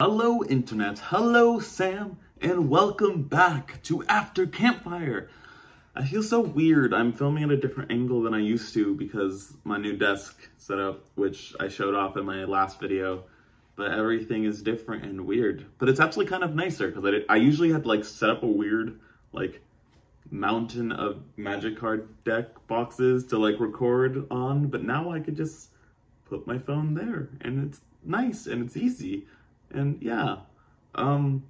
Hello internet, hello Sam, and welcome back to After Campfire. I feel so weird, I'm filming at a different angle than I used to because my new desk setup, which I showed off in my last video, but everything is different and weird. But it's actually kind of nicer because I, I usually had like set up a weird like mountain of magic card deck boxes to like record on, but now I could just put my phone there and it's nice and it's easy. And yeah, um,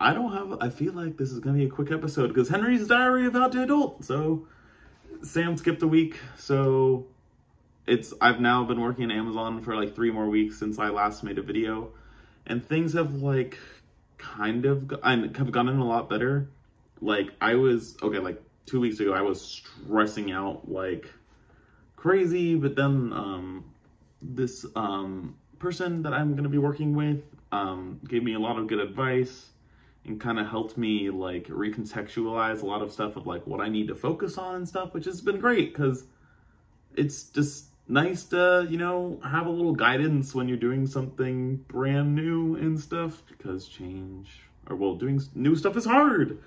I don't have, I feel like this is going to be a quick episode because Henry's Diary of How to Adult. So Sam skipped a week. So it's, I've now been working at Amazon for like three more weeks since I last made a video and things have like kind of, I have gotten a lot better. Like I was, okay, like two weeks ago, I was stressing out like crazy, but then, um, this, um, person that I'm going to be working with um, gave me a lot of good advice and kind of helped me like recontextualize a lot of stuff of like what I need to focus on and stuff, which has been great because it's just nice to, you know, have a little guidance when you're doing something brand new and stuff because change or well, doing new stuff is hard.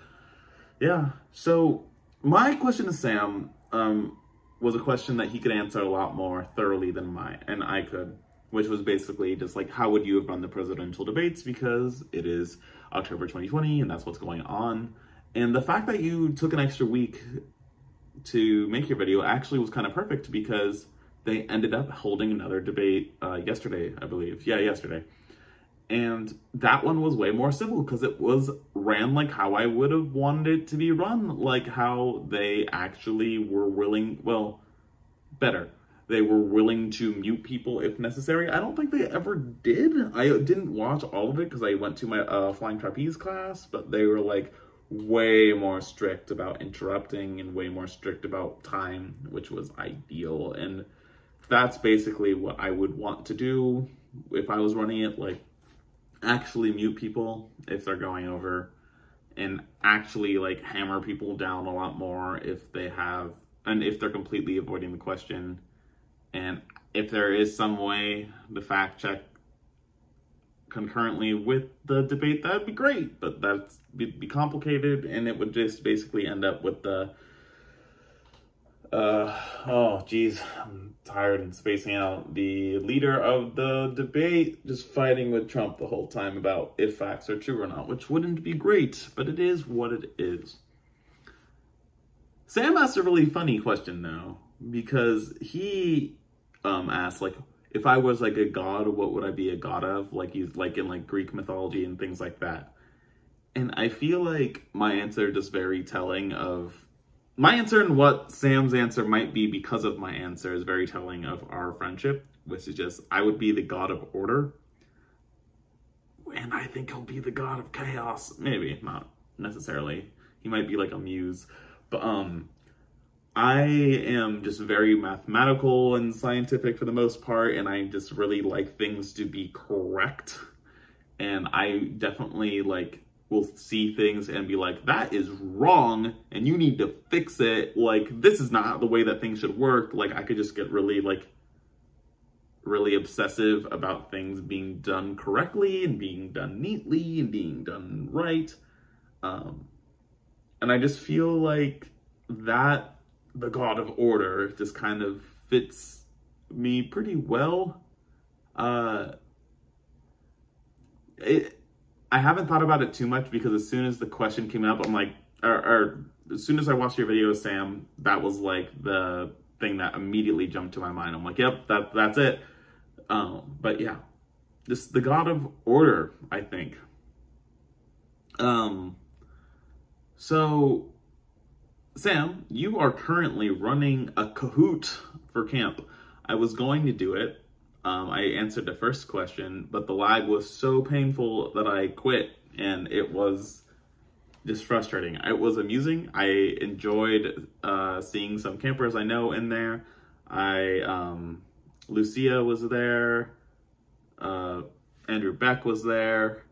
Yeah. So my question to Sam um, was a question that he could answer a lot more thoroughly than my and I could which was basically just like, how would you have run the presidential debates? Because it is October 2020 and that's what's going on. And the fact that you took an extra week to make your video actually was kind of perfect because they ended up holding another debate uh, yesterday, I believe. Yeah, yesterday. And that one was way more civil because it was ran like how I would have wanted it to be run, like how they actually were willing, well, better they were willing to mute people if necessary. I don't think they ever did. I didn't watch all of it because I went to my uh, flying trapeze class, but they were like way more strict about interrupting and way more strict about time, which was ideal. And that's basically what I would want to do if I was running it, like actually mute people if they're going over and actually like hammer people down a lot more if they have and if they're completely avoiding the question if there is some way to fact check concurrently with the debate, that'd be great. But that's be, be complicated, and it would just basically end up with the uh, oh, geez, I'm tired and spacing out. The leader of the debate just fighting with Trump the whole time about if facts are true or not, which wouldn't be great, but it is what it is. Sam asked a really funny question, though, because he um asked like if I was like a god, what would I be a god of? Like he's like in like Greek mythology and things like that. And I feel like my answer just very telling of my answer and what Sam's answer might be because of my answer is very telling of our friendship, which is just I would be the god of order. And I think he'll be the god of chaos. Maybe not necessarily. He might be like a muse. But um I am just very mathematical and scientific for the most part, and I just really like things to be correct. And I definitely like will see things and be like, that is wrong, and you need to fix it. Like, this is not the way that things should work. Like, I could just get really like really obsessive about things being done correctly and being done neatly and being done right. Um, and I just feel like that the god of order just kind of fits me pretty well. Uh, it, I haven't thought about it too much because as soon as the question came up, I'm like, or, or as soon as I watched your video, Sam, that was like the thing that immediately jumped to my mind. I'm like, yep, that that's it. Um, but yeah, this the God of Order, I think. Um, so Sam, you are currently running a Kahoot for camp. I was going to do it. Um, I answered the first question, but the lag was so painful that I quit, and it was just frustrating. It was amusing. I enjoyed uh, seeing some campers I know in there. I um, Lucia was there. Uh, Andrew Beck was there.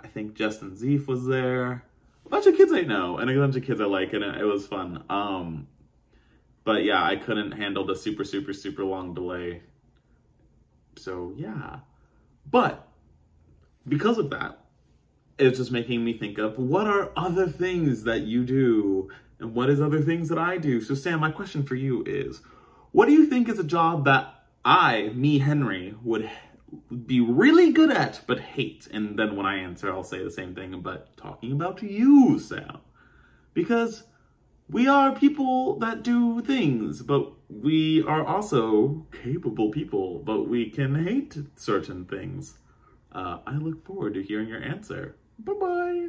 I think Justin Zeef was there bunch of kids I know and a bunch of kids I like, and it, it was fun. Um, but yeah, I couldn't handle the super, super, super long delay. So yeah. But because of that, it's just making me think of what are other things that you do and what is other things that I do. So Sam, my question for you is, what do you think is a job that I, me, Henry, would be really good at but hate? And then when I answer, I'll say the same thing, but talking about you, Sam. Because we are people that do things, but we are also capable people, but we can hate certain things. Uh, I look forward to hearing your answer. Bye-bye.